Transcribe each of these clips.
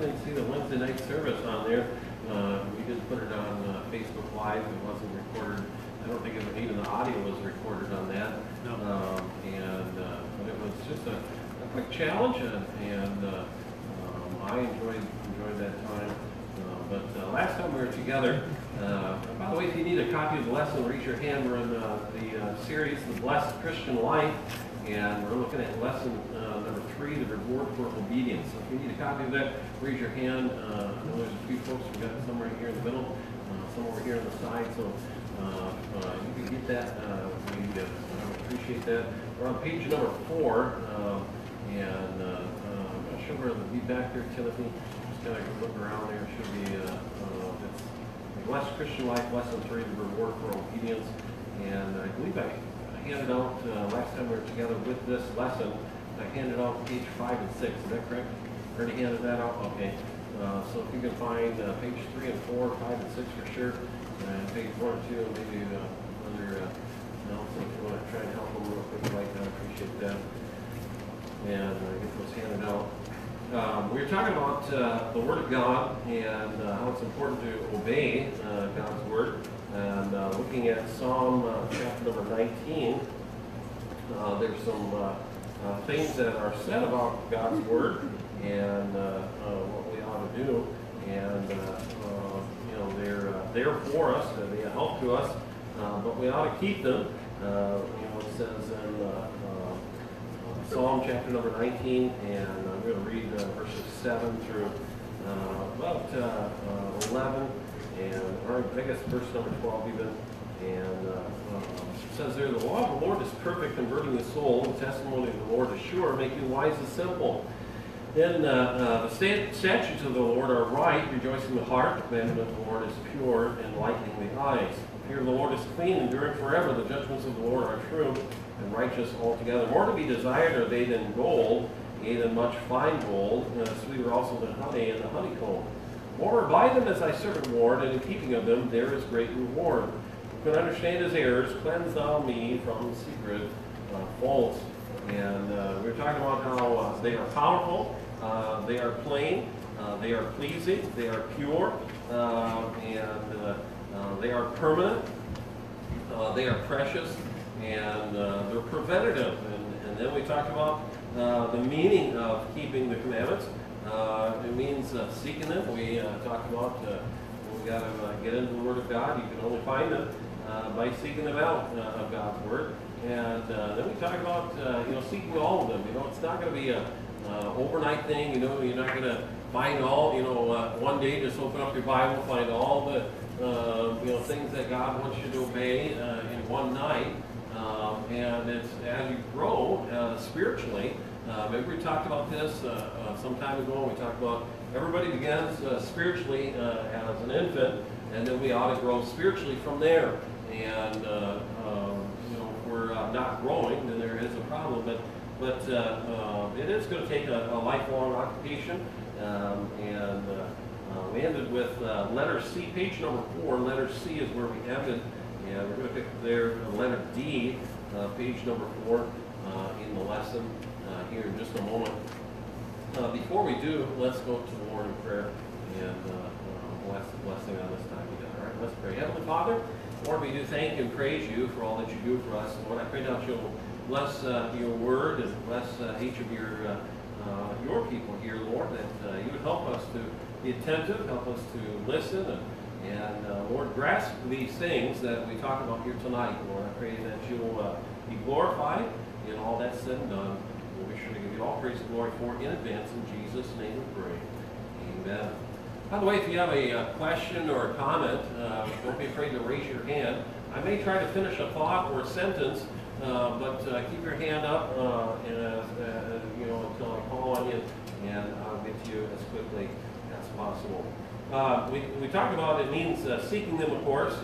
didn't see the Wednesday night service on there. Uh, we did put it on uh, Facebook Live, it wasn't recorded. I don't think it, even the audio was recorded on that. No. Um, and, uh, but it was just a, a quick challenge and, and, uh, um, I enjoyed, enjoyed that time. Uh, But, uh, last time we were together, uh, by the way, if you need a copy of the lesson, raise your hand. We're in, uh, the, uh, series, The Blessed Christian Life. And we're looking at lesson, uh, three, the reward for obedience. So if you need a copy of that, raise your hand. Uh, I know there's a few folks, we've got some right here in the middle, uh, some over here on the side, so, uh, uh, you can get that, uh, we, appreciate that. We're on page number four, um, and, I'm not sure where it'll be back there, Timothy. Just kind of look around there, it should be, uh, the Christian Life, lesson three, the reward for obedience. And I believe I I handed out, uh, last time we were together with this lesson, I handed off page five and six, is that correct? Already handed that out, okay. Uh, so if you can find, uh, page three and four, five and six for sure, and page one and two, maybe, uh, other, uh, Nelson, if you wanna try and help them real quick like that, I appreciate that. And uh, get those handed out. Um, we were talking about uh, the Word of God and uh, how it's important to obey uh, God's Word. And uh, looking at Psalm uh, chapter number 19, uh, there's some uh, things that are said about God's Word and uh, uh, what we ought to do. And, uh, you know, they're there for us, and they help to us, but we ought to keep them. You know, it says in Psalm chapter number 19, and I'm going to read uh, verses 7 through uh, about uh, 11, and or I guess verse number 12 even. And uh, says there, the law of the Lord is perfect, converting the soul. The testimony of the Lord is sure, making wise the simple. Then uh, uh, the stat- statutes of the Lord are right, rejoicing the heart. The commandment of the Lord is pure, enlightening the eyes. The fear of the Lord is clean, enduring forever. The judgments of the Lord are true and righteous altogether. More to be desired are they than gold, yea, than much fine gold, sweeter also than honey and the honeycomb. Moreover, by them as thy servant warned, and in keeping of them there is great reward. Can understand his errors, cleanse thou me from secret uh, faults. And uh, we were talking about how uh, they are powerful, uh, they are plain, uh, they are pleasing, they are pure, uh, and they are permanent, they are precious, and they're preventative. And, and then we talked about the meaning of keeping the commandments. It means seeking them. We talked about we got to uh, get into the Word of God. You can only find them uh, by seeking them out uh, of God's Word. And uh, then we talk about uh, you know seeking all of them. You know, it's not going to be a uh, overnight thing. You know, you're not going to find all. You know, uh, one day just open up your Bible, find all the uh, you know things that God wants you to obey in one night. Um, and it's as you grow spiritually. Maybe we talked about this some time ago. We talked about everybody begins spiritually as an infant, and then we ought to grow spiritually from there. And uh, um, you know, if we're uh, not growing, then there is a problem. But but uh, uh, it is going to take a, a lifelong occupation. Um, and uh, uh, we ended with letter C, page number four. Letter C is where we ended. And we're going to pick there uh, letter D, page number four in the lesson here in just a moment. Before we do, let's go to the Lord in prayer and bless the blessing on this time together. All right, let's pray. Heavenly Father, Lord, we do thank and praise you for all that you do for us. Lord, I pray that you'll bless uh, your word and bless uh, each of your uh, uh, your people here, Lord, that uh, you would help us to be attentive, help us to listen, and, and uh, Lord, grasp these things that we talk about here tonight, Lord. I pray that you'll be glorified in all that's said and done. We'll be sure to give you all praise and glory for it in advance. In Jesus' name we pray. Amen. By the way, if you have a uh, question or a comment, uh, don't be afraid to raise your hand. I may try to finish a thought or a sentence, uh, but uh, keep your hand up, uh, and, you know, until I call on you, and I'll get to you as quickly as possible. We, we talked about it means seeking them, of course,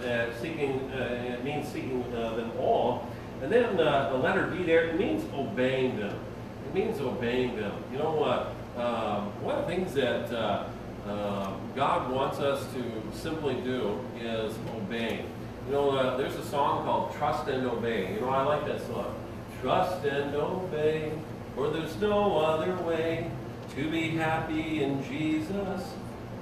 seeking, it means seeking them all. And then the letter D there, it means obeying them. It means obeying them. You know what? Um, one of the things that uh, uh, God wants us to simply do is obeying. You know, uh, there's a song called Trust and Obey. You know, I like that song. Trust and obey, for there's no other way to be happy in Jesus,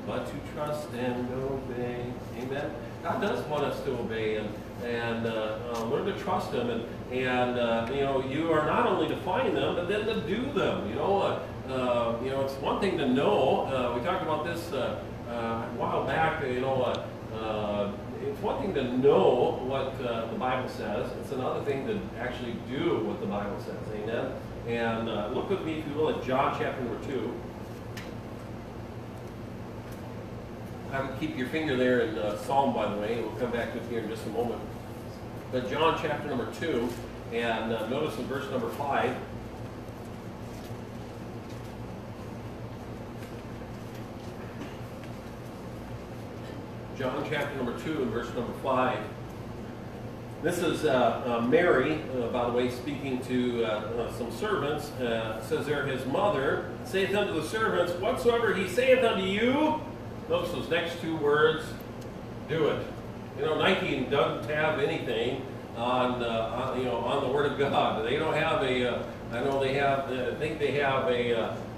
but to trust and obey. Amen. God does want us to obey and and uh, uh, learn to trust Him. And and uh, you know, you are not only to find them, but then to do them. You know, uh, uh, you know, it's one thing to know. Uh, we talked about this a while back. You know, it's one thing to know what the Bible says. It's another thing to actually do what the Bible says. Amen. And look with me, if you will, at John chapter number two. I would keep your finger there in uh, Psalm, by the way. We'll come back with here in just a moment. But John chapter number 2, and uh, notice in verse number 5. John chapter number 2 and verse number 5. This is uh, uh, Mary, uh, by the way, speaking to uh, uh, some servants. Uh, says there, his mother saith unto the servants, Whatsoever he saith unto you, Notice those next two words, do it. You know, Nike doesn't have anything on, on, you know on the Word of God. They don't have a. I know they have. I think they have a,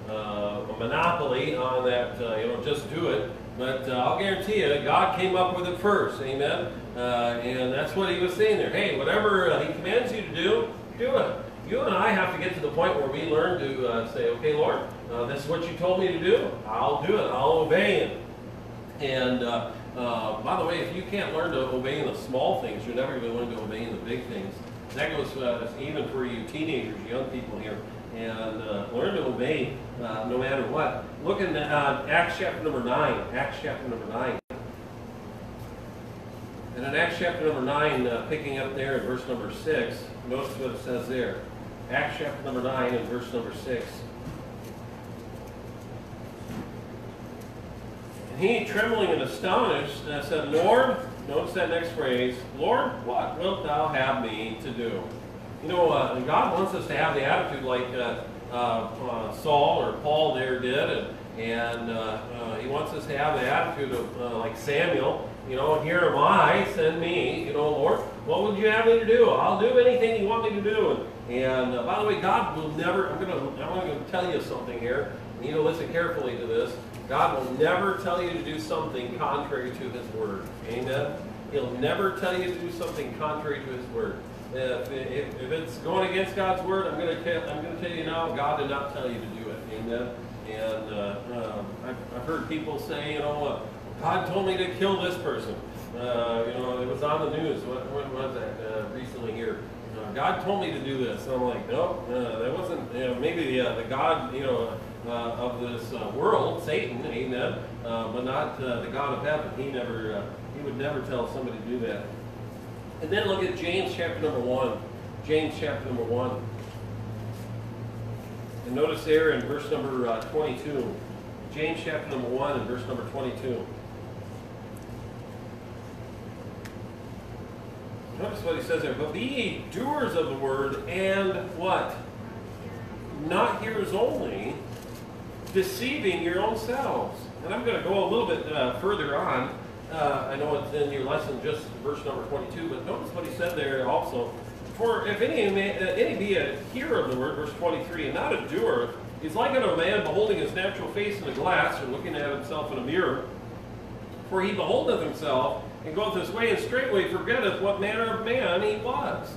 a monopoly on that. You know, just do it. But uh, I'll guarantee you, God came up with it first. Amen. and that's what He was saying there. Hey, whatever He commands you to do, do it. You and I have to get to the point where we learn to say, okay, Lord, this is what you told me to do. I'll do it. I'll obey it. And uh, uh, by the way, if you can't learn to obey in the small things, you're never going to learn to obey in the big things. That goes uh, even for you teenagers, young people here. And uh, learn to obey uh, no matter what. Look in uh, Acts chapter number 9. Acts chapter number 9. And in Acts chapter number 9, picking up there in verse number 6, notice what it says there. Acts chapter number 9 and verse number 6. And he, trembling and astonished, uh, said, Lord, notice that next phrase, Lord, what wilt thou have me to do? You know, uh, God wants us to have the attitude like uh, uh, uh Saul or Paul there did, and, and uh, he wants us to have the attitude of like Samuel, you know, here am I, send me, you know, Lord, what would you have me to do? I'll do anything you want me to do. And, and by the way, God will never, I'm going to I'm to tell you something here. You need to listen carefully to this. God will never tell you to do something contrary to His Word. Amen? He'll never tell you to do something contrary to His Word. If, if, if it's going against God's Word, I'm going to I'm going to tell you now, God did not tell you to do it. Amen? And uh, um, I've, I've, heard people say, you know, uh, God told me to kill this person. Uh, you know, it was on the news. What, what was that uh, recently here? Uh, God told me to do this. And I'm like, no, uh, that wasn't, you know, maybe the, the God, you know, uh, of this uh, world, Satan, amen, uh, but not the God of heaven. He never, he would never tell somebody to do that. And then look at James chapter number 1. James chapter number 1. And notice there in verse number uh, 22, James chapter number 1 and verse number 22. Notice what he says there. But be ye doers of the word and what? Not hearers only, deceiving your own selves. And I'm going to go a little bit uh, further on. Uh, I know it's in your lesson, just verse number 22, but notice what he said there also. For if any, uh, any be a hearer of the word, verse 23, and not a doer, he's like unto a man beholding his natural face in a glass, or looking at himself in a mirror. For he beholdeth himself, and goeth his way, and straightway forgetteth what manner of man he was.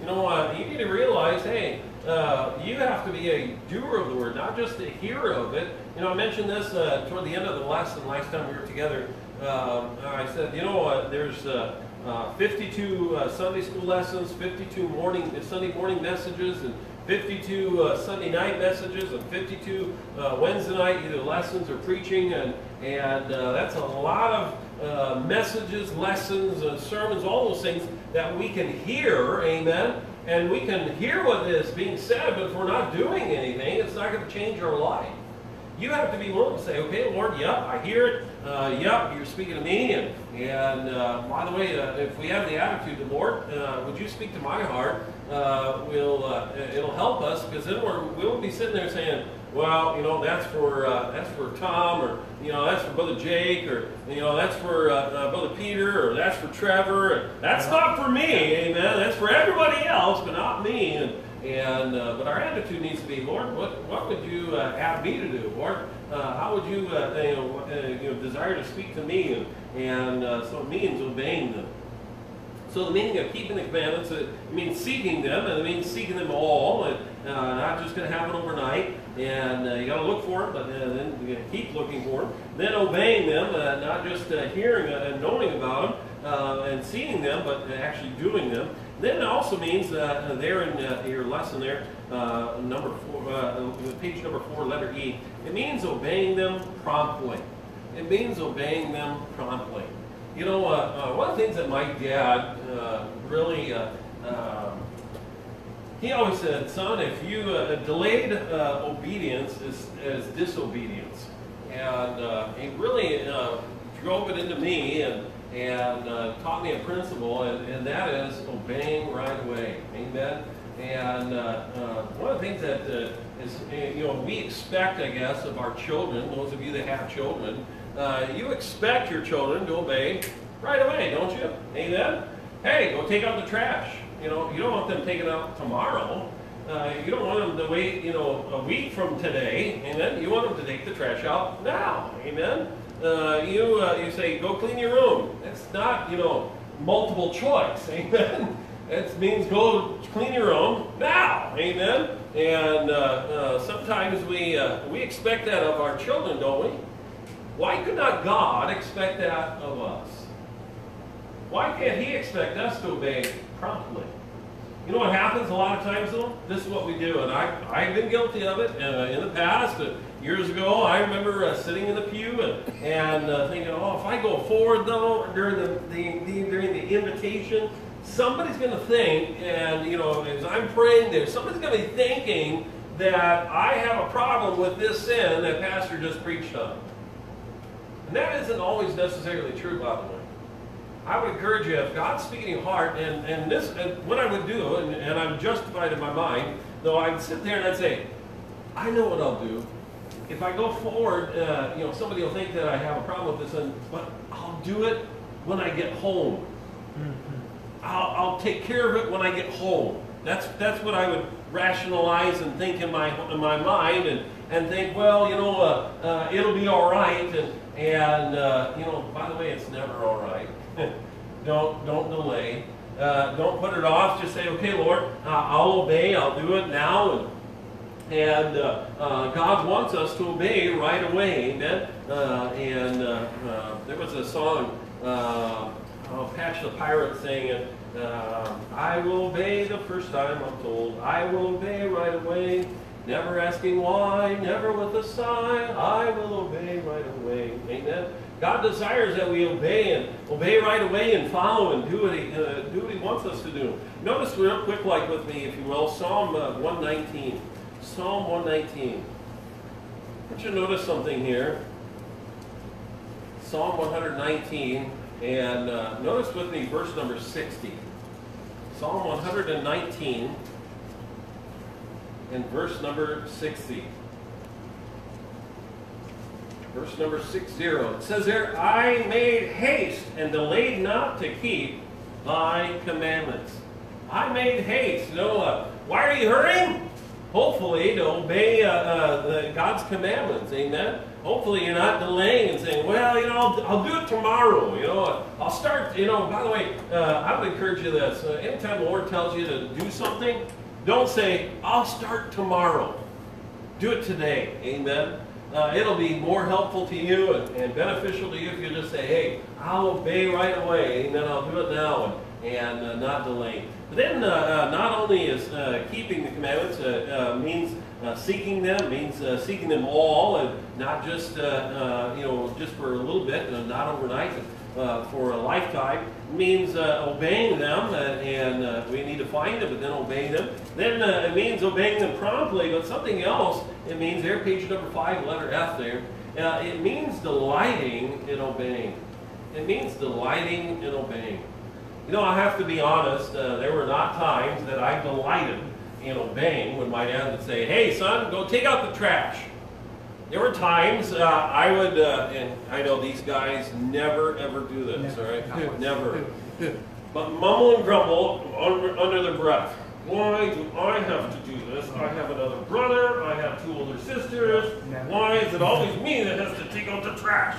You know, uh, you need to realize, hey, uh, you have to be a doer of the word, not just a hearer of it. You know, I mentioned this uh, toward the end of the lesson last time we were together. Um, I said, you know, uh, there's uh, uh, 52 Sunday school lessons, 52 morning Sunday morning messages, and 52 Sunday night messages, and 52 Wednesday night either lessons or preaching, and and that's a lot of messages, lessons, sermons, all those things that we can hear. Amen and we can hear what is being said, but if we're not doing anything, it's not going to change our life. You have to be willing to say, okay, Lord, yep, I hear it. Uh, yep, you're speaking to me. And, and uh, by the way, uh, if we have the attitude, the Lord, uh, would you speak to my heart? Uh, will uh, it'll help us because then we're, we won't be sitting there saying, well, you know, that's for uh, that's for Tom, or you know, that's for Brother Jake, or you know, that's for Brother Peter, or that's for Trevor. And that's not for me, amen. That's for everybody else, but not me. And And uh, but our attitude needs to be, Lord, what what would you uh, have me to do? Lord, uh, how would you uh, you, know, uh, you know desire to speak to me? And and uh, so it means obeying them. So the meaning of keeping the commandments it means seeking them, and it means seeking them all, and uh, not just going to happen overnight. And uh, you got to look for them, but uh, then keep looking for them. Then obeying them, uh, not just uh, hearing and knowing about them and seeing them, but actually doing them. Then it also means uh, there in uh, your lesson there, uh, number four, uh, page number four, letter E, it means obeying them promptly. It means obeying them promptly. You know, uh, uh, one of the things that my dad really, um, he always said, son, if you, delayed obedience is, is disobedience. And he really drove it into me and and uh, taught me a principle, and, and, that is obeying right away. Amen. And uh, uh, one of the things that uh, is, you know, we expect, I guess, of our children, those of you that have children, uh, you expect your children to obey right away, don't you? Amen. Hey, go take out the trash. You know, you don't want them taken out tomorrow. Uh, you don't want them to wait, you know, a week from today. Amen. You want them to take the trash out now. Amen uh, you uh, you say go clean your room. It's not you know multiple choice. Amen. It means go clean your room now. Amen. And uh, uh sometimes we uh, we expect that of our children, don't we? Why could not God expect that of us? Why can't He expect us to obey promptly? You know what happens a lot of times though? This is what we do, and I, I've been guilty of it uh, in the past. Years ago, I remember uh, sitting in the pew and, and uh, thinking, oh, if I go forward though during the, the, the during the invitation, somebody's going to think, and you know, as I'm praying there, somebody's going to be thinking that I have a problem with this sin that Pastor just preached on. And that isn't always necessarily true, by the way. I would encourage you, if God's speaking in your heart, and, and this, and what I would do, and, and I'm justified in my mind, though I'd sit there and I'd say, I know what I'll do. If I go forward, uh, you know, somebody will think that I have a problem with this, and, but I'll do it when I get home. Mm-hmm. I'll, I'll take care of it when I get home. That's, that's what I would rationalize and think in my, in my mind, and, and think, well, you know, uh, uh, it'll be all right, and, and uh, you know, by the way, it's never all right. don't don't delay. Uh, don't put it off. Just say, okay, Lord, uh, I'll obey. I'll do it now. And, and uh, uh God wants us to obey right away. Amen. Uh, and uh, there was a song, uh, oh, Patch the Pirate saying it. I will obey the first time I'm told. I will obey right away. Never asking why, never with a sigh. I will obey right away. Amen. God desires that we obey and obey right away and follow and do what He, uh, do what he wants us to do. Notice real quick, like with me, if you will, Psalm uh, 119. Psalm 119. I want you notice something here. Psalm 119, and uh, notice with me verse number 60. Psalm 119 and verse number 60 verse number 60. It says there, I made haste and delayed not to keep thy commandments. I made haste. Noah, why are you hurrying? Hopefully to obey uh, uh, the, God's commandments. Amen. Hopefully you're not delaying and saying, well, you know, I'll, I'll do it tomorrow. You know, I'll start, you know, by the way, uh, I would encourage you this. Uh, anytime the Lord tells you to do something, don't say, I'll start tomorrow. Do it today. Amen uh, it'll be more helpful to you and, and, beneficial to you if you just say, hey, I'll obey right away, then I'll do it now and, and uh, not delay. But then uh, uh not only is uh, keeping the commandments uh, means seeking them, means seeking them all, and not just, you know, just for a little bit, not overnight, but for a lifetime means uh, obeying them, uh, and uh, we need to find them, but then obeying them. Then uh, it means obeying them promptly, but something else, it means there, page number five, letter F there, uh, it means delighting in obeying. It means delighting in obeying. You know, I have to be honest, uh, there were not times that I delighted in obeying when my dad would say, hey son, go take out the trash. There were times uh, I would, uh, and I know these guys never ever do this, never. all right? Never. but mumble and grumble under, under their breath. Why do I have to do this? I have another brother, I have two older sisters. Why is it always me that has to take out the trash?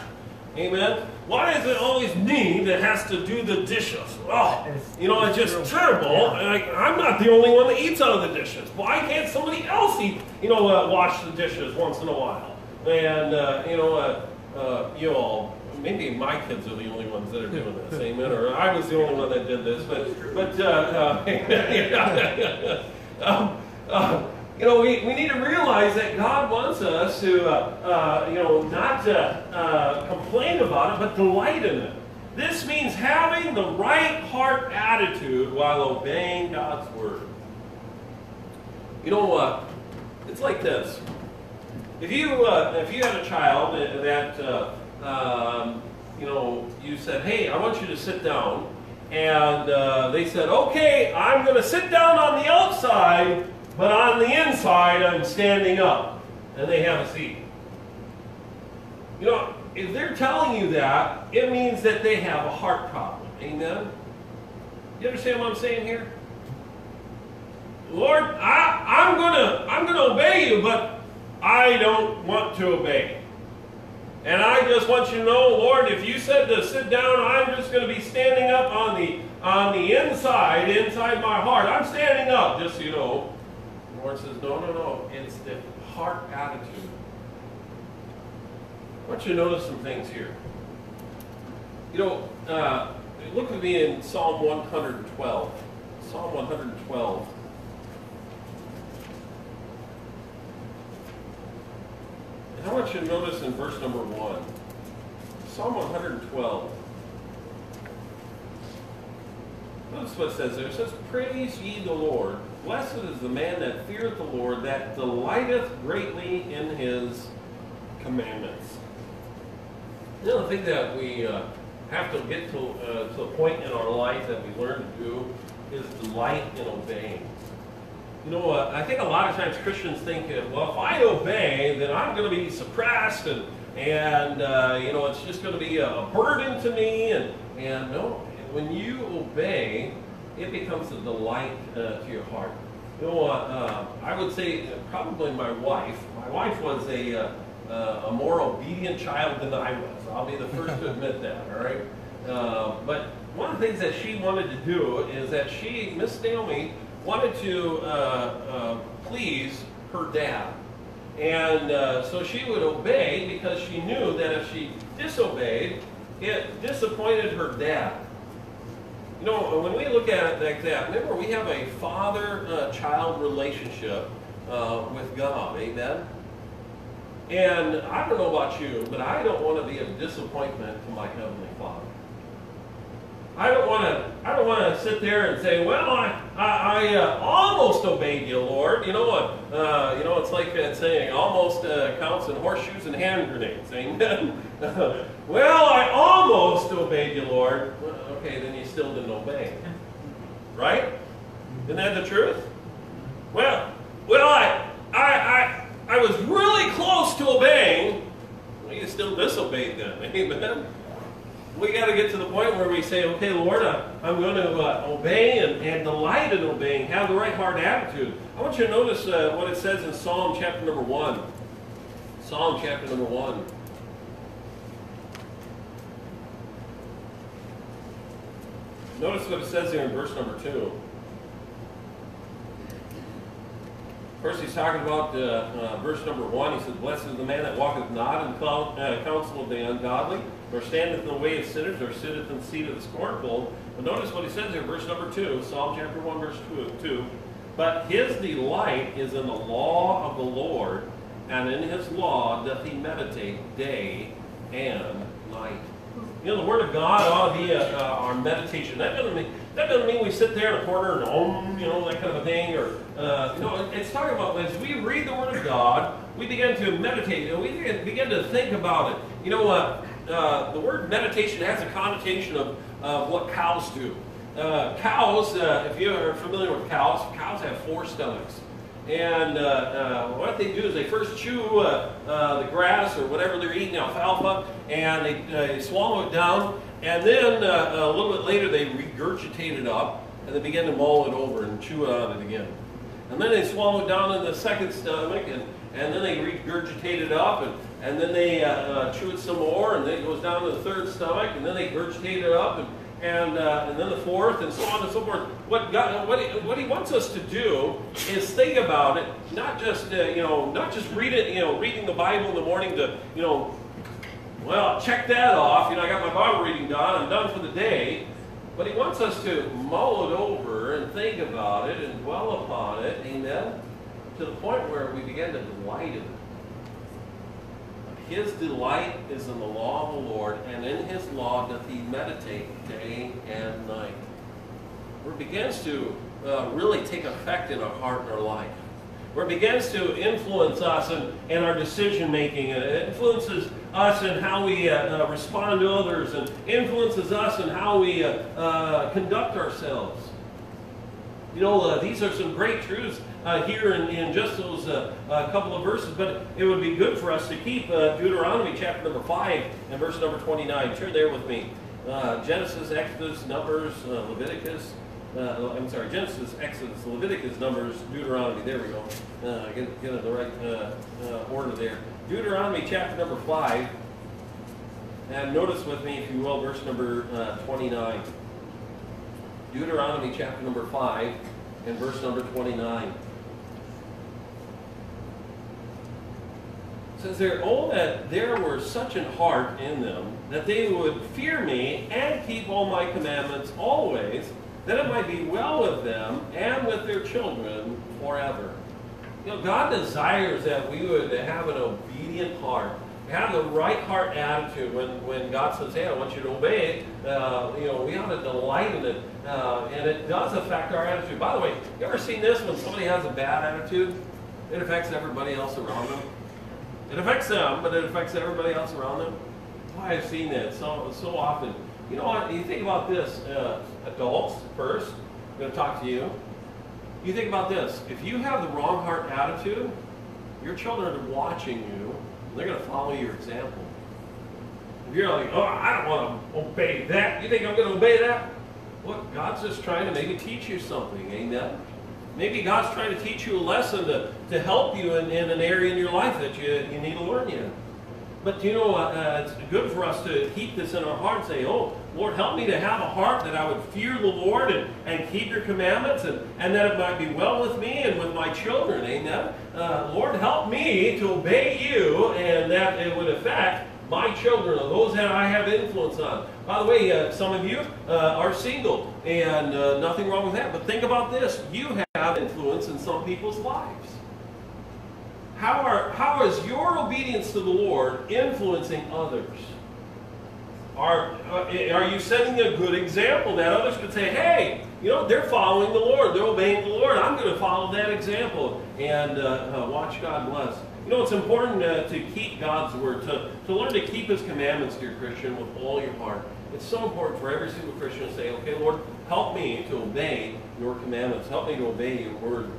Amen. Why is it always me that has to do the dishes? Oh, you know, it's just terrible. Like, I'm not the only one that eats out of the dishes. Why can't somebody else eat, you know, uh, wash the dishes once in a while? And, uh, you know, uh, uh, you all, maybe my kids are the only ones that are doing this, amen? Or I was the only one that did this, but, but, uh, uh, um, uh, you know, we, we need to realize that God wants us to, uh, uh, you know, not uh, complain about it, but delight in it. This means having the right heart attitude while obeying God's word. You know what? It's like this. If you uh, if you had a child that uh, um, you know you said, "Hey, I want you to sit down," and uh, they said, "Okay, I'm going to sit down on the outside." But on the inside, I'm standing up, and they have a seat. You know, if they're telling you that, it means that they have a heart problem. Amen? You understand what I'm saying here? Lord, I, I'm gonna I'm gonna obey you, but I don't want to obey. And I just want you to know, Lord, if you said to sit down, I'm just to be standing up on the on the inside, inside my heart. I'm standing up, just so you know. Lord says, no, no, no. It's the heart attitude. I want you to notice some things here. You know, uh, look with me in Psalm 112. Psalm 112. And I want you to notice in verse number 1. Psalm 112. Notice what it says there. It says, Praise ye the Lord. Blessed is the man that feareth the Lord, that delighteth greatly in his commandments. You know, The thing that we uh, have to get to, uh, to a point in our life that we learn to do is delight in obeying. You know, uh, I think a lot of times Christians think, well, if I obey, then I'm going to be suppressed and, and uh, you know, it's just going to be a burden to me. And, and no, when you obey, it becomes a delight uh, to your heart. You know what? Uh, I would say probably my wife. My wife was a, uh, uh, a more obedient child than I was. I'll be the first to admit that, all right? Uh, but one of the things that she wanted to do is that she, Miss Naomi, wanted to uh, please her dad. And so she would obey because she knew that if she disobeyed, it disappointed her dad. You know, when we look at it like that, remember we have a father-child relationship uh, with God, amen? And I don't know about you, but I don't want to be a disappointment to my Heavenly Father. I don't want to. I don't want to sit there and say, "Well, I, I, I uh, almost obeyed you, Lord." You know what? Uh, you know, it's like that saying, "Almost uh, counts in horseshoes and hand grenades." Amen. well, I almost obeyed you, Lord. Okay, then you still didn't obey, right? Isn't that the truth? Well, well, I, I, I, I was really close to obeying. Well, you still disobeyed then. Amen we got to get to the point where we say, okay, Lord, uh, I'm going to uh, obey and, and delight in obeying, have the right heart attitude. I want you to notice uh, what it says in Psalm chapter number 1. Psalm chapter number 1. Notice what it says here in verse number 2. First, he's talking about uh, uh, verse number 1. He says, Blessed is the man that walketh not in the uh, counsel of the ungodly, nor standeth in the way of sinners, nor sitteth in the seat of the scornful. But notice what he says here, verse number 2, Psalm chapter 1, verse 2. But his delight is in the law of the Lord, and in his law doth he meditate day and night. You know, the Word of God ought to be a, uh, our meditation. That doesn't mean that doesn't mean we sit there in a corner and om, you know, that kind of a thing. Or uh, you know, it's talking about as we read the Word of God, we begin to meditate. Know, we begin, to think about it. You know, uh, uh, the word meditation has a connotation of, of what cows do. Uh, cows, uh, if you are familiar with cows, cows have four stomachs. And uh, uh, what they do is they first chew uh, the grass or whatever they're eating, alfalfa, and they, they swallow it down. And then a little bit later they regurgitate it up. and they begin to mull it over and chew it on it again. And then they swallow it down in the second stomach, and, and then they regurgitate it up, and, and then they uh, uh, chew it some more, and then it goes down to the third stomach, and then they regurgitate it up, and, and, uh, and then the fourth, and so on and so forth. What, God, what, he, what he wants us to do is think about it, not just, uh, you know, not just read it, you know, reading the Bible in the morning to, you know, well, check that off. You know, I got my Bible reading done. I'm done for the day. But he wants us to mull it over and think about it and dwell upon it, amen, to the point where we begin to delight in it. His delight is in the law of the Lord, and in his law doth he meditate day and night. Where it begins to uh, really take effect in our heart and our life. Where it begins to influence us in, in our decision making, and it influences us in how we uh, uh, respond to others, and influences us in how we uh, uh, conduct ourselves. You know, uh, these are some great truths uh, here in, in just those uh, uh, couple of verses, but it would be good for us to keep uh, Deuteronomy chapter number 5 and verse number 29. Turn there with me. Uh, Genesis, Exodus, Numbers, Leviticus. I'm sorry, Genesis, Exodus, Leviticus, Numbers, Deuteronomy. There we go. Get, get in the right order there. Deuteronomy chapter number 5. And notice with me, if you will, verse number uh, 29. Deuteronomy chapter number 5 and verse number 29. Says there, Oh, that there were such an heart in them, that they would fear me and keep all my commandments always, that it might be well with them and with their children forever. You know, God desires that we would have an obedient heart, have the right heart attitude when, when God says, hey, I want you to obey. Uh, you know, we ought to delight in it. Uh, and it does affect our attitude. By the way, you ever seen this when somebody has a bad attitude? It affects everybody else around them. It affects them, but it affects everybody else around them. Boy, I've seen that so, so often. You know what? You think about this, uh, adults first. I'm going to talk to you. You think about this. If you have the wrong heart attitude, your children are watching you. They're going to follow your example. If you're like, oh, I don't want to obey that. You think I'm going to obey that? Look, God's just trying to maybe teach you something, amen? Maybe God's trying to teach you a lesson to, to help you in, in an area in your life that you, you need to learn yet. But you know, uh, it's good for us to keep this in our heart and say, oh, Lord, help me to have a heart that I would fear the Lord and, and keep your commandments and, and that it might be well with me and with my children. Amen. Uh, Lord, help me to obey you and that it would affect my children or those that I have influence on. By the way, uh, some of you uh, are single and uh, nothing wrong with that. But think about this. You have influence in some people's lives. How, are, how is your obedience to the Lord influencing others? Are, uh, are you setting a good example that others could say, hey, you know, they're following the Lord, they're obeying the Lord, I'm going to follow that example and uh, uh, watch God bless. You know, it's important uh, to keep God's word, to, to learn to keep his commandments, dear Christian, with all your heart. It's so important for every single Christian to say, okay, Lord, help me to obey your commandments. Help me to obey your word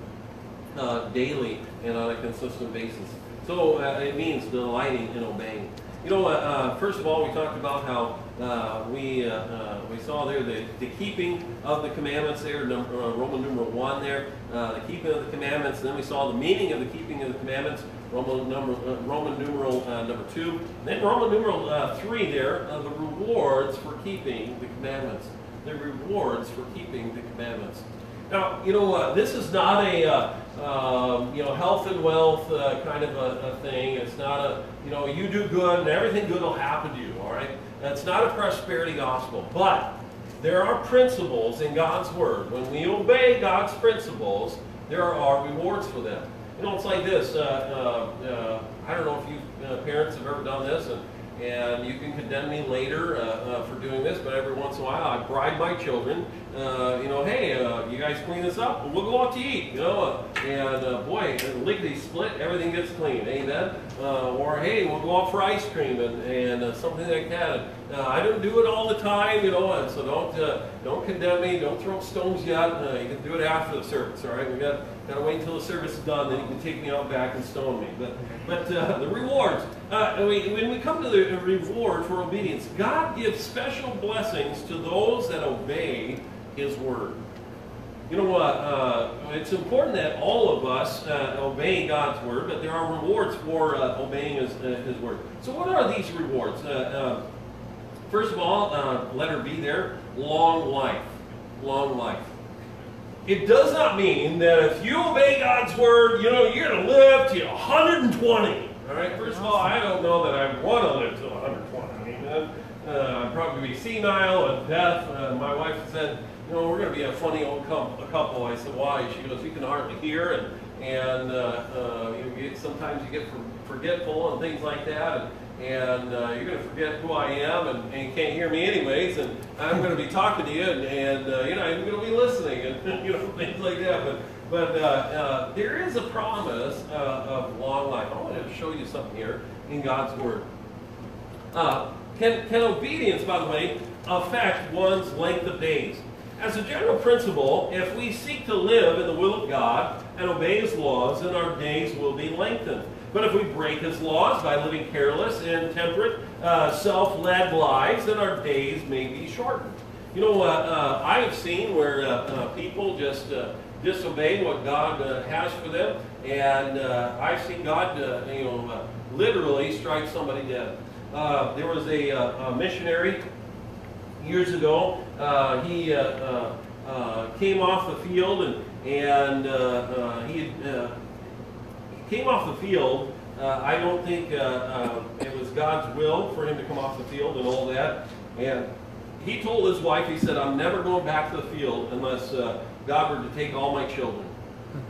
uh, daily and on a consistent basis. So uh, it means delighting in obeying. You know, uh, uh, first of all, we talked about how uh, we uh, we saw there the, the keeping of the commandments there, number, Roman numeral one there, the keeping of the commandments. And then we saw the meaning of the keeping of the commandments, Roman number Roman numeral number two. And then Roman numeral uh, three there, the rewards for keeping the commandments. The rewards for keeping the commandments. Now, you know, uh, this is not a, uh, um, you know, health and wealth uh, kind of a, a, thing. It's not a, you know, you do good and everything good will happen to you, all right? That's not a prosperity gospel. But there are principles in God's Word. When we obey God's principles, there are rewards for them. You know, it's like this. Uh, uh, uh, I don't know if you parents have ever done this, and and you can condemn me later uh, uh, for doing this, but every once in a while I bribe my children, uh, you know, hey, uh, you guys clean this up, we'll go out to eat, you know, and uh, boy, lickety split, everything gets clean, amen? Uh, or hey, we'll go out for ice cream and, and uh, something like that. Uh, I don't do it all the time, you know, and so don't uh, don't condemn me, don't throw stones yet. you can do it after the service, all right? We got got to wait until the service is done, then you can take me out back and stone me. But but the rewards. We, when we come to the reward for obedience, God gives special blessings to those that obey his word. You know what? Uh, it's important that all of us uh, obey God's word, but there are rewards for uh, obeying His, uh, His word. So, what are these rewards? Uh, uh, first of all, uh, letter B there, long life. Long life. It does not mean that if you obey God's word, you know, you're going to live to 120. All right. First of all, I don't know that I want to live to 120. I mean, I'd probably be senile and deaf. My wife said you know, we're going to be a funny old couple. I said, why? She goes, you can hardly hear, and and uh, uh, you get, sometimes you get forgetful and things like that, and, and uh, you're going to forget who I am, and, and, can't hear me anyways, and I'm going to be talking to you, and, and uh, you know, I'm going to be listening, and you know, things like that. But but uh, uh, there is a promise of long life. I want to show you something here in God's Word. can, can obedience, by the way, affect one's length of days? As a general principle, if we seek to live in the will of God and obey His laws, then our days will be lengthened. But if we break His laws by living careless, intemperate, uh, self-led lives, then our days may be shortened. You know, uh, uh, I have seen where uh, uh, people just uh, disobey what God has for them, and I've seen God, you know, literally strike somebody dead. there was a, a missionary years ago. Uh, he uh, uh, uh, came off the field and, and he, he came off the field. I don't think it was God's will for him to come off the field and all that. And he told his wife, he said, I'm never going back to the field unless God were to take all my children.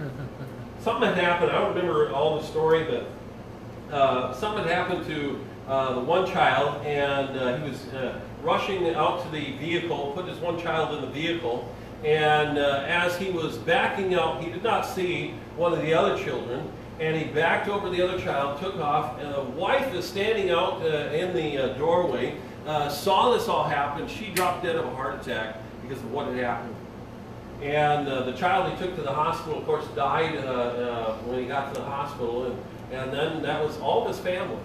something had happened. I don't remember all the story, but uh, something had happened to uh, the one child, and uh, he was rushing out to the vehicle, put his one child in the vehicle, and uh, as he was backing out, he did not see one of the other children, and he backed over the other child, took off, and the wife is standing out uh, in the uh, doorway, uh, saw this all happen. She dropped dead of a heart attack because of what had happened. And uh, the child he took to the hospital, of course, died uh, when he got to the hospital, and, and then that was all of his family.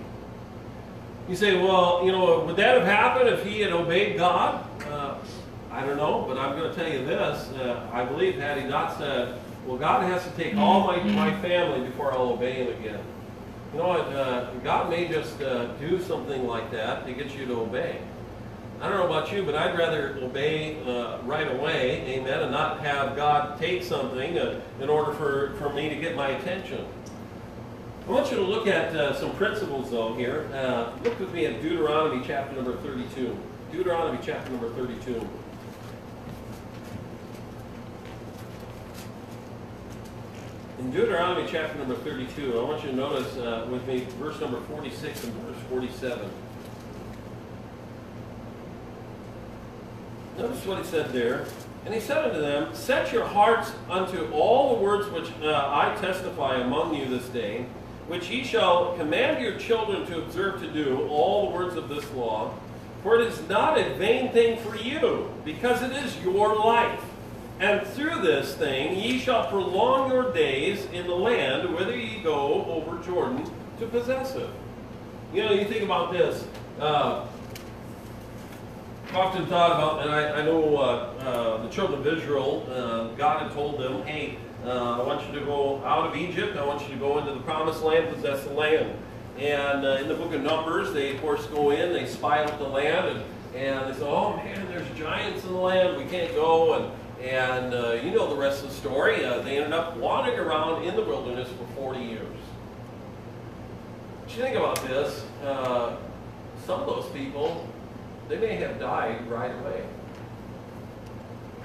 You say, well, you know, would that have happened if he had obeyed God? Uh, I don't know, but I'm going to tell you this. Uh, I believe had he not said, well, God has to take all my, my family before I'll obey him again. You know what? Uh, God may just uh, do something like that to get you to obey. I don't know about you, but I'd rather obey uh, right away, amen, and not have God take something uh, in order for, for me to get my attention. I want you to look at uh, some principles, though, here. Uh, look with me at Deuteronomy chapter number 32. Deuteronomy chapter number 32. In Deuteronomy chapter number 32, I want you to notice uh, with me verse number 46 and verse 47. Notice what he said there. And he said unto them, Set your hearts unto all the words which uh, I testify among you this day, which ye shall command your children to observe to do, all the words of this law. For it is not a vain thing for you, because it is your life. And through this thing ye shall prolong your days in the land whither ye go over Jordan to possess it. You know, you think about this. Uh, often thought about, and I, I know uh, uh, the children of Israel, uh, God had told them, hey, uh, I want you to go out of Egypt. I want you to go into the promised land, possess the land. And uh, in the book of Numbers, they, of course, go in, they spy out the land, and, and they say, oh, man, there's giants in the land. We can't go. And, and uh, you know the rest of the story. Uh, they ended up wandering around in the wilderness for 40 years. But you think about this, uh, some of those people, they may have died right away.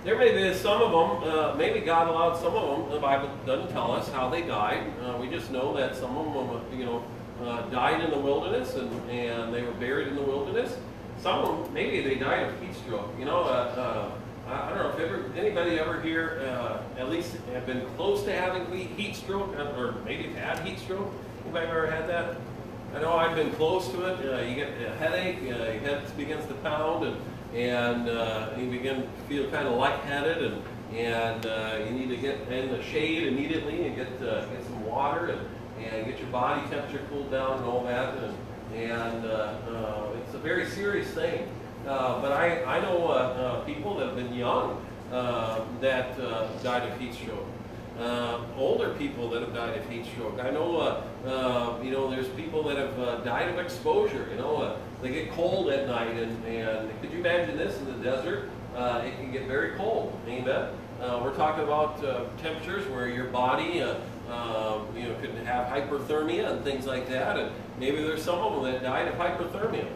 There may be some of them, uh, maybe God allowed some of them, the Bible doesn't tell us how they died. Uh, we just know that some of them, uh, you know, uh, died in the wilderness and, and they were buried in the wilderness. Some of them, maybe they died of heat stroke. You know, uh, uh, I, don't know if ever, anybody ever here at least have been close to having heat stroke or maybe had heat stroke. Anybody ever had that? I know I've been close to it. you get a headache, your head begins to pound and and uh, you begin to feel kind of lightheaded and and uh, you need to get in the shade immediately and get uh, get some water and, and get your body temperature cooled down and all that and, and uh, uh, it's a very serious thing. Uh, but I, I know people that have been young uh, that uh, died of heat stroke. Uh, older people that have died of heat stroke. I know, uh, uh, you know, there's people that have uh, died of exposure. You know, uh, they get cold at night, and, and could you imagine this in the desert? Uh, it can get very cold. Amen. Uh, we're talking about uh, temperatures where your body, uh, uh, you know, could have hyperthermia and things like that, and maybe there's some of them that died of hyperthermia.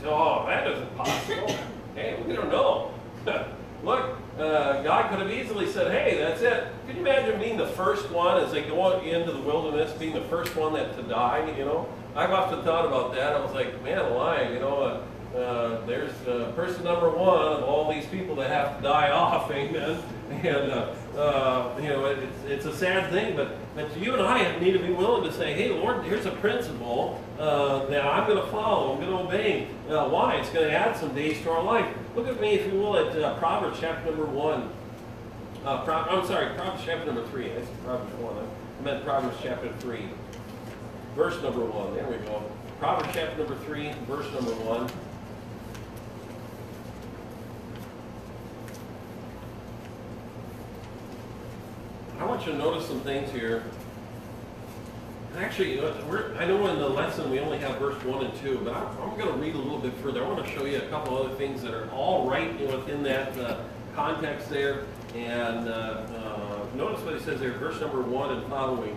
So, oh, that isn't possible. hey, we don't know. Look, uh, God could have easily said, hey, that's it. Can you imagine being the first one as they go into the wilderness, being the first one that to die, you know? I've often thought about that. I was like, man alive, you know, uh, uh, there's uh, person number one of all these people that have to die off, amen. And uh, you know, it's, it's a sad thing, but, but you and I need to be willing to say, hey, Lord, here's a principle uh, that I'm going to follow, I'm going to obey. Uh, why? It's going to add some days to our life. Look at me, if you will, at uh, Proverbs chapter number 1. Uh, Pro I'm sorry, Proverbs chapter number 3. That's Proverbs 1. I meant Proverbs chapter 3. Verse number 1. There we go. Proverbs chapter number 3, verse number 1. You to notice some things here. Actually, I know in the lesson we only have verse 1 and 2, but I'm, I'm going to read a little bit further. I want to show you a couple other things that are all right within that uh, context there. And uh, uh, notice what he says there, verse number 1 and following.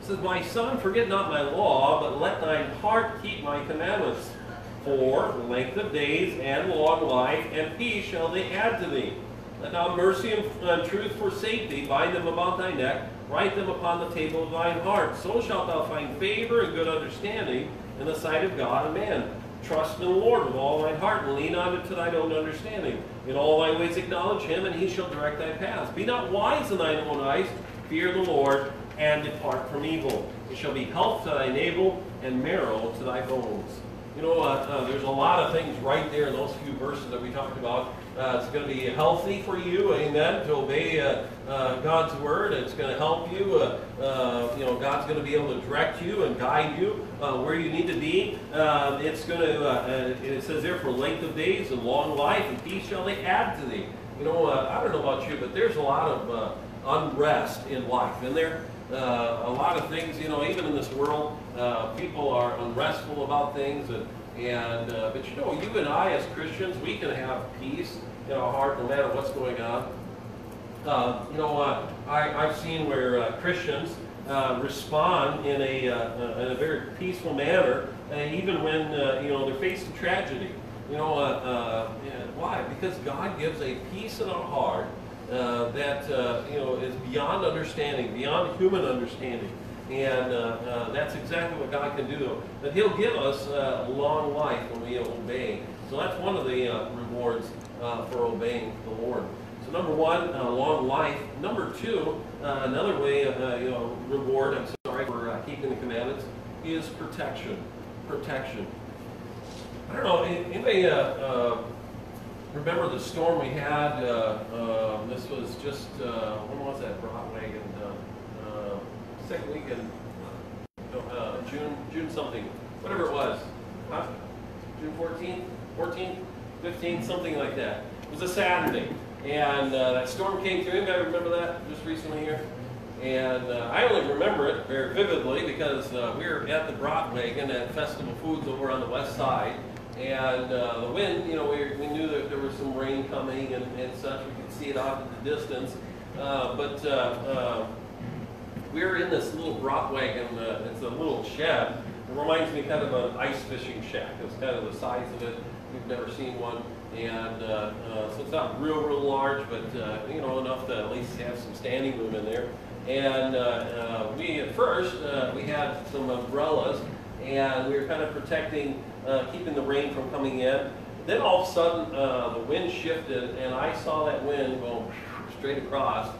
It says, My son, forget not my law, but let thine heart keep my commandments. For length of days and long life and peace shall they add to thee. Let now mercy and truth forsake thee, bind them about thy neck, write them upon the table of thine heart. So shalt thou find favor and good understanding in the sight of God and man. Trust in the Lord with all thine heart, and lean not into thine own understanding. In all thy ways acknowledge him, and he shall direct thy paths. Be not wise in thine own eyes, fear the Lord, and depart from evil. It shall be health to thy navel, and marrow to thy bones. You know, uh, uh, there's a lot of things right there in those few verses that we talked about. Uh, it's going to be healthy for you, amen, to obey uh, uh, God's word. It's going to help you. Uh, you know, God's going to be able to direct you and guide you where you need to be. Um, it's going to, it says there, for length of days and long life and peace shall they add to thee. You know, I don't know about you, but there's a lot of unrest in life, isn't there? Uh, a lot of things, you know, even in this world, uh, people are unrestful about things. And, and uh, but you know, you and I as Christians, we can have peace in our heart no matter what's going on. Uh, you know, uh, I, I've seen where uh, Christians respond in a, in a very peaceful manner, even when, you know, they're facing tragedy. You know, why? Because God gives a peace in our heart uh, that uh, you know is beyond understanding, beyond human understanding. And uh, uh, that's exactly what God can do. That He'll give us a long life when we obey. So that's one of the rewards for obeying the Lord. So number one, long life. Number two, another way of you know reward. I'm sorry for keeping the commandments is protection. Protection. I don't know. Anybody remember the storm we had. Uh, uh, this was just uh, when was that? Broadway and uh, uh, second week in uh, June, June something, whatever it was. Huh? June 14th, 14th, 15th, something like that. It was a Saturday, and that storm came through. Anybody remember that just recently here? And uh, I only remember it very vividly because uh, we were at the brat wagon at Festival Foods over on the west side. And uh, the wind, you know, we, we knew that there was some rain coming and, and such. We could see it off in the distance. Uh, but uh, uh we were in this little rock wagon. Uh, it's a little shed. It reminds me kind of an ice fishing shack. It's kind of the size of it. We've never seen one. And uh, so it's not real, real large, but, you know, enough to at least have some standing room in there. And we, at first, we had some umbrellas and we were kind of protecting uh, keeping the rain from coming in. Then all of a sudden, uh, the wind shifted, and I saw that wind go straight across.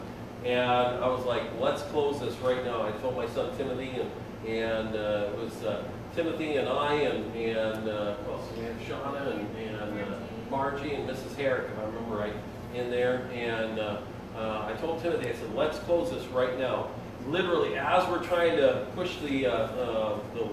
And I was like, let's close this right now. I told my son Timothy, and, and uh, it was uh, Timothy and I, and, and uh, also we had Shauna and, and uh, Margie and Mrs. Herrick, if I remember right, in there. And uh, uh, I told Timothy, I said, let's close this right now. Literally, as we're trying to push the, the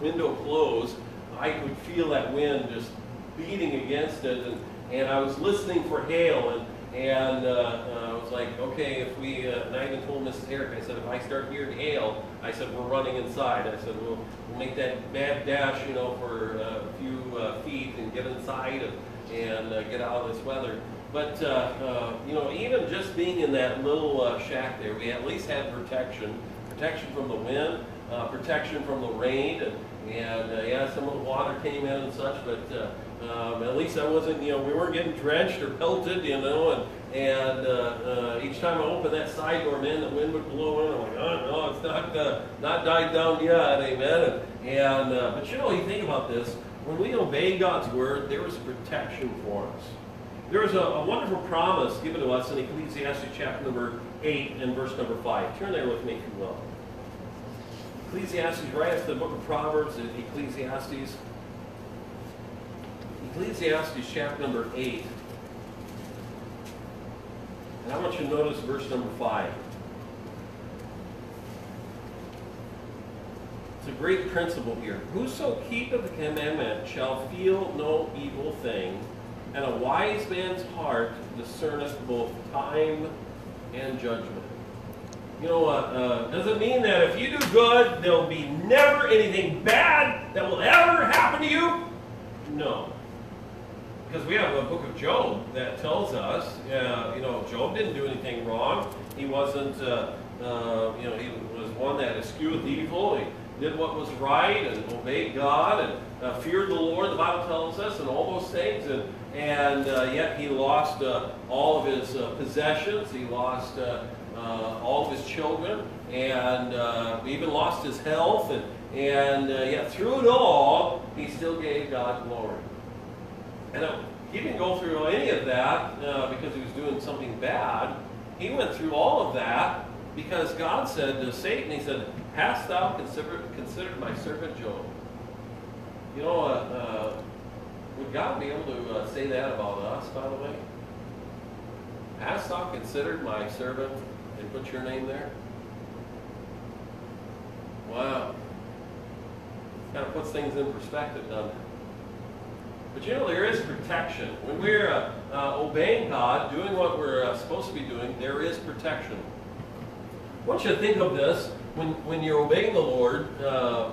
window closed, I could feel that wind just beating against it, and, and I was listening for hail, and, And uh, uh, I was like, okay, if we, uh, and I even told Mrs. Herrick, I said, if I start hearing hail, I said, we're running inside. I said, we'll, we'll make that mad dash, you know, for uh, a few uh, feet and get inside and, and uh, get out of this weather. But, you know, even just being in that little shack there, we at least had protection. Protection from the wind, protection from the rain, and, and yeah, some of the water came in and such, but um, at least I wasn't, you know, we weren't getting drenched or pelted, you know, and, and uh, uh, each time I opened that side door, man, the wind would blow in. I'm like, oh, no, it's not, uh, not died down yet, amen. And, and uh, but you know, you think about this, when we obey God's word, there is protection for us. There is a, a wonderful promise given to us in Ecclesiastes chapter number 8 and verse number 5. Turn there with me if you will. Ecclesiastes, right after the book of Proverbs, Ecclesiastes. Ecclesiastes chapter number 8. And I want you to notice verse number 5. It's a great principle here. Whoso keepeth the commandment shall feel no evil thing, and a wise man's heart discerneth both time and judgment. You know what? Uh, does it mean that if you do good, there'll be never anything bad that will ever happen to you? No. Because we have a book of Job that tells us, uh, you know, Job didn't do anything wrong. He wasn't, uh, uh, you know, he was one that eschewed evil. He did what was right and obeyed God and uh, feared the Lord, the Bible tells us, and all those things. And, and uh, yet he lost uh, all of his possessions. He lost all of his children and even lost his health. And, and yet through it all, he still gave God glory. And uh, he didn't go through any of that uh, because he was doing something bad. He went through all of that because God said to Satan, He said, Hast thou considered, considered my servant Job? You know, uh, uh, would God be able to uh, say that about us, by the way? Hast thou considered my servant and put your name there? Wow. Kind of puts things in perspective, doesn't it? But you know, there is protection. When we're uh, uh, obeying God, doing what we're uh, supposed to be doing, there is protection. I want you to think of this. When, when you're obeying the Lord, uh,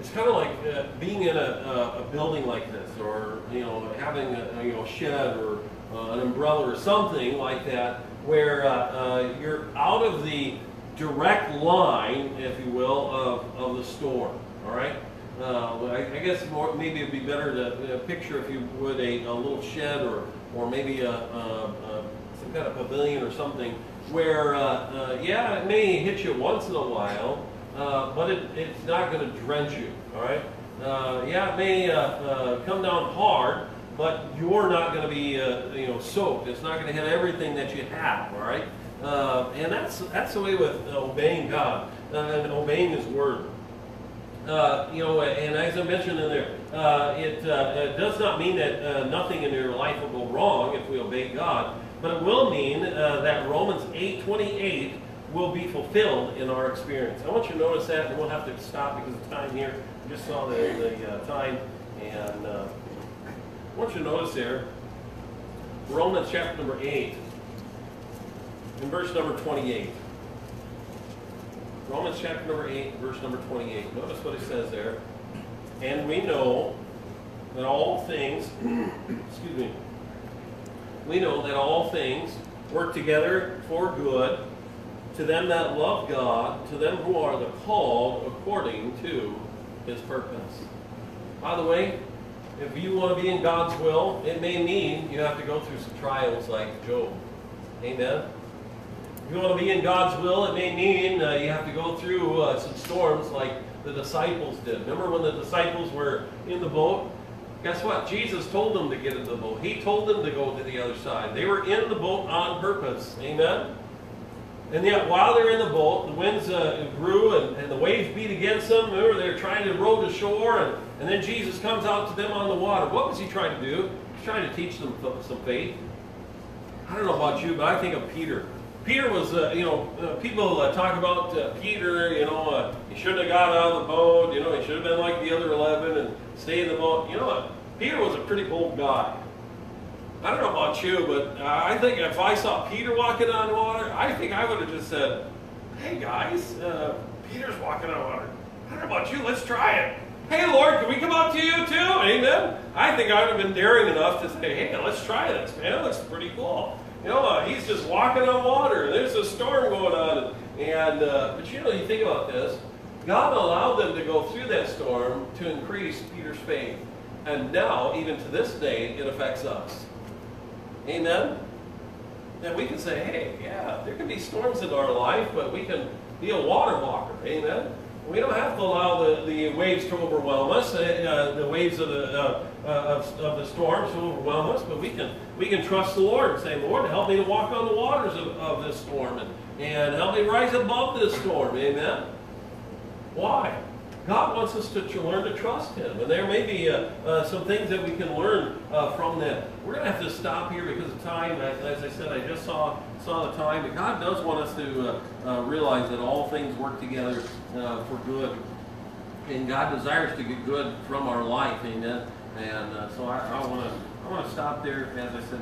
it's kind of like uh, being in a, a, building like this, or you know, having a you know shed or uh, an umbrella or something like that, where you're out of the direct line, if you will, of, of the storm. All right. Uh, I, I, guess more, maybe it'd be better to uh, picture, if you would, a, a, little shed or, or maybe a, a, some kind of pavilion or something where, uh, uh yeah, it may hit you once in a while, uh, but it, it's not going to drench you, all right? Uh, yeah, it may come down hard, but you're not going to be, you know, soaked. It's not going to hit everything that you have, all right? and that's, that's the way with obeying God and obeying His Word. Uh, you know, and as I mentioned in there, uh, it, uh, it, does not mean that uh, nothing in your life will go wrong if we obey God, but it will mean uh, that Romans 8.28 will be fulfilled in our experience. I want you to notice that, and we'll have to stop because of time here. I just saw the, the time, and I want you to notice there, Romans chapter number 8, in verse number 28. Romans chapter number 8, verse number 28. Notice what it says there. And we know that all things, excuse me, we know that all things work together for good to them that love God, to them who are the called according to his purpose. By the way, if you want to be in God's will, it may mean you have to go through some trials like Job. Amen? If you want to be in God's will, it may mean uh, you have to go through uh, some storms like the disciples did. Remember when the disciples were in the boat? Guess what? Jesus told them to get in the boat. He told them to go to the other side. They were in the boat on purpose. Amen? And yet, while they're in the boat, the winds uh, grew and, and, the waves beat against them. Remember, they're trying to row to shore, and, and then Jesus comes out to them on the water. What was he trying to do? He's trying to teach them some faith. I don't know about you, but I think of Peter. Peter was, uh, you know, uh, people uh, talk about uh, Peter, you know, uh, he shouldn't have got out of the boat, you know, he should have been like the other 11 and stayed in the boat. You know what? Peter was a pretty bold guy. I don't know about you, but uh, I think if I saw Peter walking on water, I think I would have just said, "Hey guys, Peter's walking on water. I don't know about you. Let's try it." Hey Lord, can we come out to you too? Amen. I think I would have been daring enough to say, "Hey, let's try this, man. It looks pretty cool." You know, uh, he's just walking on water. There's a storm going on, and uh, but you know, you think about this. God allowed them to go through that storm to increase Peter's faith, and now, even to this day, it affects us. Amen? And we can say, hey, yeah, there can be storms in our life, but we can be a water walker. Amen? We don't have to allow the, the waves to overwhelm us, uh, uh, the waves of the, uh, uh, of, of the storms to overwhelm us, but we can, we can trust the Lord and say, Lord, help me to walk on the waters of, of this storm and, and help me rise above this storm. Amen? Why? God wants us to, learn to trust Him. And there may be uh, uh, some things that we can learn uh, from that. We're going to have to stop here because of time. As I said, I just saw, saw the time. But God does want us to uh, uh, realize that all things work together uh, for good. And God desires to get good from our life. Amen. And uh, so I, I want to I want to stop there, as I said.